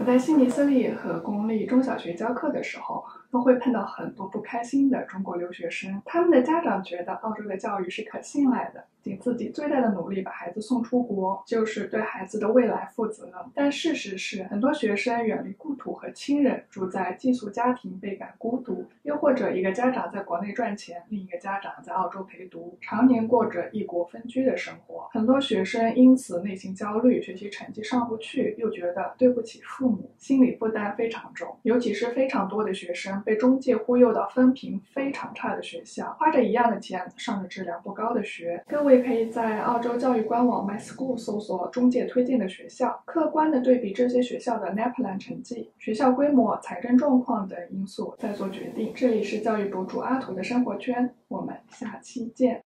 我在悉尼私立和公立中小学教课的时候，都会碰到很多不开心的中国留学生。他们的家长觉得澳洲的教育是可信赖的，尽自己最大的努力把孩子送出国，就是对孩子的未来负责。但事实是，很多学生远离故土和亲人，住在寄宿家庭，倍感孤独；或者一个家长在国内赚钱，另一个家长在澳洲陪读，常年过着异国分居的生活。很多学生因此内心焦虑，学习成绩上不去，又觉得对不起父母。心理负担非常重，尤其是非常多的学生被中介忽悠到分频非常差的学校，花着一样的钱上着质量不高的学。各位可以在澳洲教育官网 My School 搜索中介推荐的学校，客观的对比这些学校的 NAPLAN 成绩、学校规模、财政状况等因素，再做决定。这这里是教育博主阿图的生活圈，我们下期见。